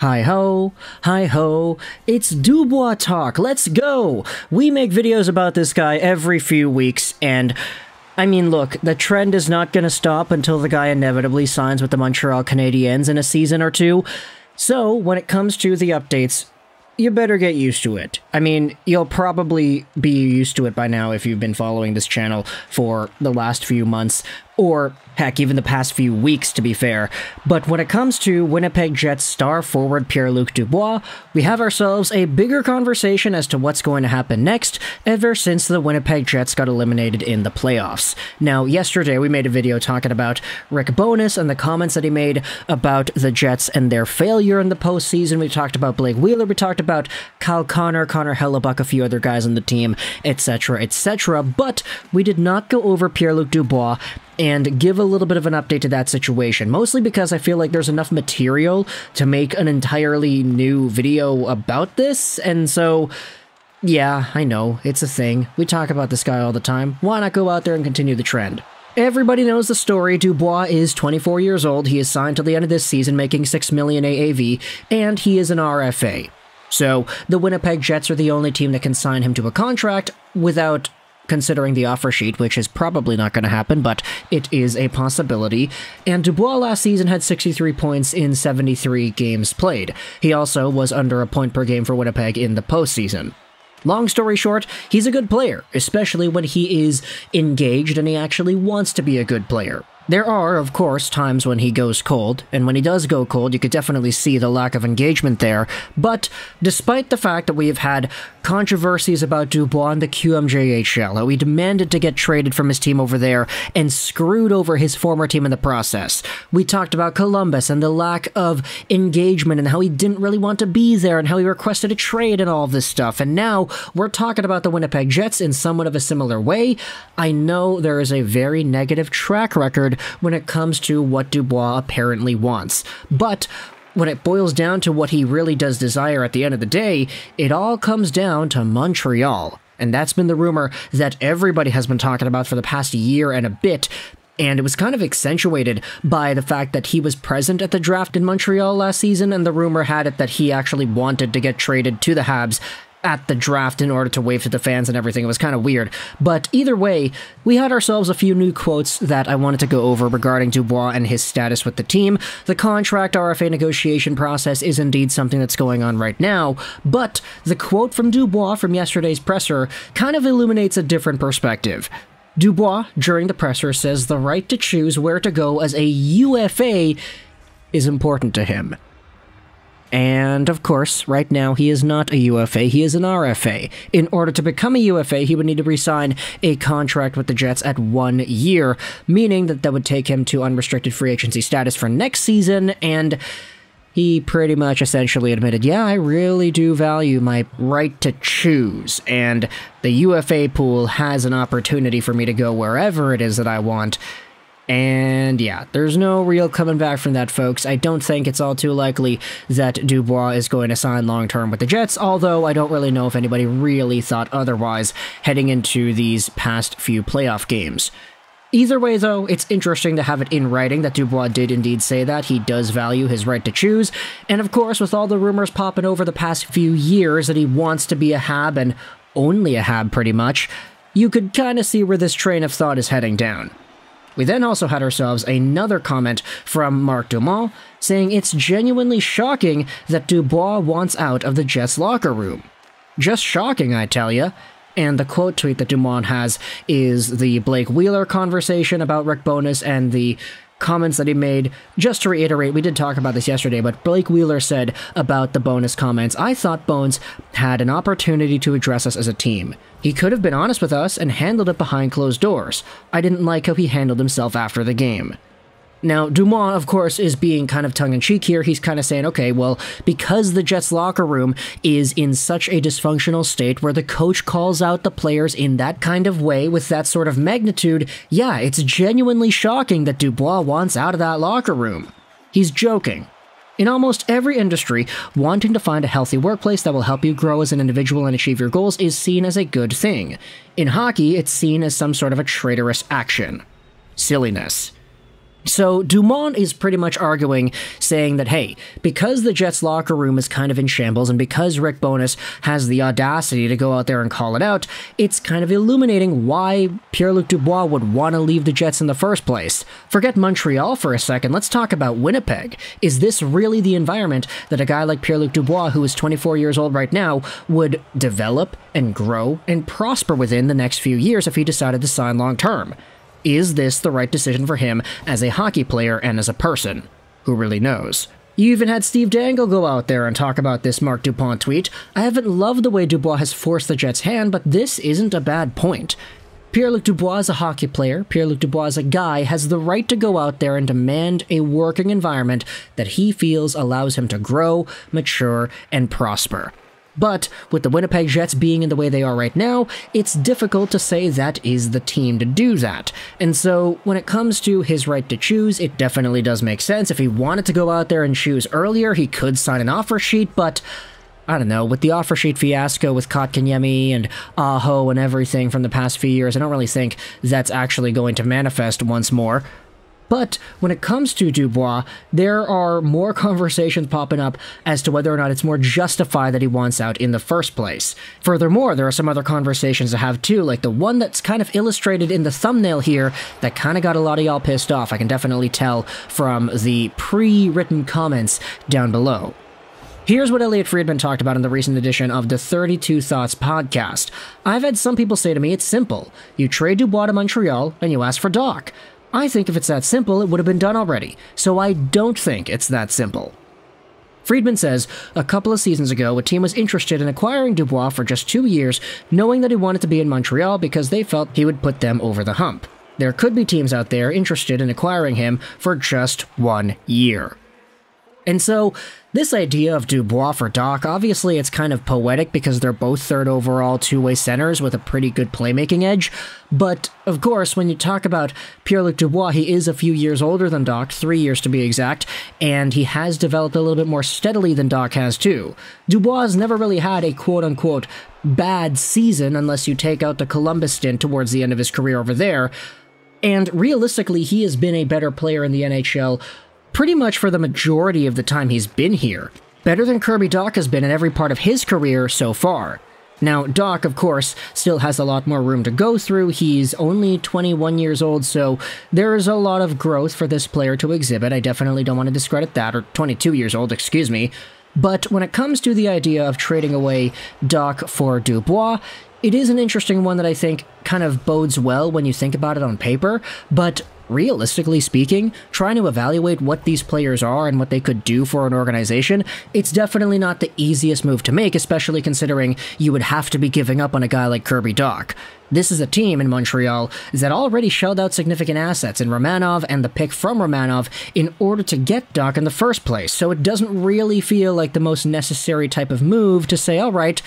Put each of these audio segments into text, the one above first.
Hi ho, hi ho, it's Dubois Talk, let's go! We make videos about this guy every few weeks, and I mean, look, the trend is not gonna stop until the guy inevitably signs with the Montreal Canadiens in a season or two. So, when it comes to the updates, you better get used to it. I mean, you'll probably be used to it by now if you've been following this channel for the last few months, or heck, even the past few weeks to be fair. But when it comes to Winnipeg Jets star forward Pierre-Luc Dubois, we have ourselves a bigger conversation as to what's going to happen next ever since the Winnipeg Jets got eliminated in the playoffs. Now, yesterday we made a video talking about Rick Bowness and the comments that he made about the Jets and their failure in the postseason. We talked about Blake Wheeler, we talked about Kyle Connor, Connor Hellebuyck, a few other guys on the team, etc., etc., but we did not go over Pierre-Luc Dubois and give a little bit of an update to that situation, mostly because I feel like there's enough material to make an entirely new video about this, and so. Yeah, I know, it's a thing. We talk about this guy all the time. Why not go out there and continue the trend? Everybody knows the story. Dubois is 24 years old. He is signed till the end of this season, making 6 million AAV, and he is an RFA. So, the Winnipeg Jets are the only team that can sign him to a contract without considering the offer sheet, which is probably not going to happen, but it is a possibility. And Dubois last season had 63 points in 73 games played. He also was under a point per game for Winnipeg in the postseason. Long story short, he's a good player, especially when he is engaged and he actually wants to be a good player. There are, of course, times when he goes cold, and when he does go cold, you could definitely see the lack of engagement there. But despite the fact that we have had controversies about Dubois in the QMJHL, how he demanded to get traded from his team over there and screwed over his former team in the process, we talked about Columbus and the lack of engagement and how he didn't really want to be there and how he requested a trade and all this stuff. And now we're talking about the Winnipeg Jets in somewhat of a similar way. I know there is a very negative track record when it comes to what Dubois apparently wants. But when it boils down to what he really does desire at the end of the day, it all comes down to Montreal. And that's been the rumor that everybody has been talking about for the past year and a bit. And it was kind of accentuated by the fact that he was present at the draft in Montreal last season, and the rumor had it that he actually wanted to get traded to the Habs at the draft in order to wave to the fans and everything. It was kind of weird. But either way, we had ourselves a few new quotes that I wanted to go over regarding Dubois and his status with the team. The contract RFA negotiation process is indeed something that's going on right now, but the quote from Dubois from yesterday's presser kind of illuminates a different perspective. Dubois, during the presser, says the right to choose where to go as a UFA is important to him. And of course, right now he is not a UFA, he is an RFA. In order to become a UFA, he would need to resign a contract with the Jets at one year, meaning that that would take him to unrestricted free agency status for next season, and he pretty much essentially admitted, yeah, I really do value my right to choose, and the UFA pool has an opportunity for me to go wherever it is that I want. And yeah, there's no real coming back from that, folks. I don't think it's all too likely that Dubois is going to sign long term with the Jets, although I don't really know if anybody really thought otherwise heading into these past few playoff games. Either way, though, it's interesting to have it in writing that Dubois did indeed say that. He does value his right to choose. And of course, with all the rumors popping over the past few years that he wants to be a Hab and only a Hab pretty much, you could kind of see where this train of thought is heading down. We then also had ourselves another comment from Marc Dumont saying it's genuinely shocking that Dubois wants out of the Jets locker room. Just shocking, I tell ya. And the quote tweet that Dumont has is the Blake Wheeler conversation about Rick Bowness and the comments that he made. Just to reiterate, we did talk about this yesterday, but Blake Wheeler said about the Bowness comments I thought Bones had an opportunity to address us as a team. He could have been honest with us and handled it behind closed doors. I didn't like how he handled himself after the game. Now, Dumont, of course, is being kind of tongue in cheek here. He's kind of saying, okay, well, because the Jets locker room is in such a dysfunctional state where the coach calls out the players in that kind of way with that sort of magnitude, yeah, it's genuinely shocking that Dubois wants out of that locker room. He's joking. In almost every industry, wanting to find a healthy workplace that will help you grow as an individual and achieve your goals is seen as a good thing. In hockey, it's seen as some sort of a traitorous action. Silliness. So Dumont is pretty much arguing, saying that, hey, because the Jets locker room is kind of in shambles and because Rick Bowness has the audacity to go out there and call it out, it's kind of illuminating why Pierre-Luc Dubois would want to leave the Jets in the first place. Forget Montreal for a second, let's talk about Winnipeg. Is this really the environment that a guy like Pierre-Luc Dubois, who is 24 years old right now, would develop and grow and prosper within the next few years if he decided to sign long term? Is this the right decision for him as a hockey player and as a person? Who really knows? You even had Steve Dangle go out there and talk about this Marc Dumont tweet. I haven't loved the way Dubois has forced the Jets' hand, but this isn't a bad point. Pierre-Luc Dubois is a hockey player. Pierre-Luc Dubois is a guy has the right to go out there and demand a working environment that he feels allows him to grow, mature, and prosper. But with the Winnipeg Jets being in the way they are right now, it's difficult to say that is the team to do that. And so when it comes to his right to choose, it definitely does make sense. If he wanted to go out there and choose earlier, he could sign an offer sheet, but I don't know, with the offer sheet fiasco with Kotkaniemi and Aho and everything from the past few years, I don't really think that's actually going to manifest once more. But when it comes to Dubois, there are more conversations popping up as to whether or not it's more justified that he wants out in the first place. Furthermore, there are some other conversations to have too, like the one that's kind of illustrated in the thumbnail here that kind of got a lot of y'all pissed off. I can definitely tell from the pre written comments down below. Here's what Elliotte Friedman talked about in the recent edition of the 32 Thoughts podcast. I've had some people say to me, it's simple. You trade Dubois to Montreal, and you ask for Dach. I think if it's that simple, it would have been done already, so I don't think it's that simple. Friedman says, a couple of seasons ago, a team was interested in acquiring Dubois for just two years, knowing that he wanted to be in Montreal because they felt he would put them over the hump. There could be teams out there interested in acquiring him for just one year. And so, this idea of Dubois for Dach, obviously it's kind of poetic because they're both third overall two-way centers with a pretty good playmaking edge, but of course, when you talk about Pierre-Luc Dubois, he is a few years older than Dach, three years to be exact, and he has developed a little bit more steadily than Dach has too. Dubois has never really had a quote-unquote bad season unless you take out the Columbus stint towards the end of his career over there, and realistically, he has been a better player in the NHL pretty much for the majority of the time he's been here. Better than Kirby Dach has been in every part of his career so far. Now, Dach, of course, still has a lot more room to go through. He's only 21 years old, so there is a lot of growth for this player to exhibit. I definitely don't want to discredit that, or 22 years old, excuse me. But when it comes to the idea of trading away Dach for Dubois, it is an interesting one that I think kind of bodes well when you think about it on paper, but realistically speaking, trying to evaluate what these players are and what they could do for an organization, it's definitely not the easiest move to make, especially considering you would have to be giving up on a guy like Kirby Dach. This is a team in Montreal that already shelled out significant assets in Romanov and the pick from Romanov in order to get Dach in the first place, so it doesn't really feel like the most necessary type of move to say, alright,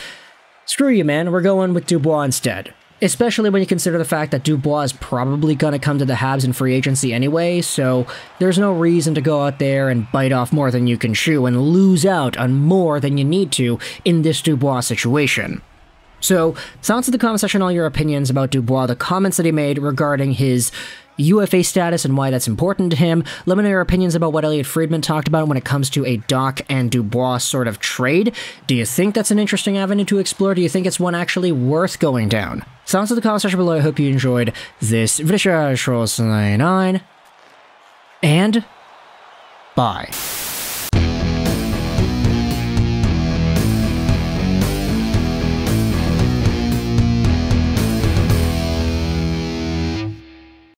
screw you man, we're going with Dubois instead especially when you consider the fact that Dubois is probably going to come to the Habs in free agency anyway, so there's no reason to go out there and bite off more than you can chew and lose out on more than you need to in this Dubois situation. So, sounds in the comment section all your opinions about Dubois, the comments that he made regarding his UFA status and why that's important to him. Let me know your opinions about what Elliotte Friedman talked about when it comes to a Dach and Dubois sort of trade. Do you think that's an interesting avenue to explore? Do you think it's one actually worth going down? Sounds in the comment section below. I hope you enjoyed this video. 9 and bye.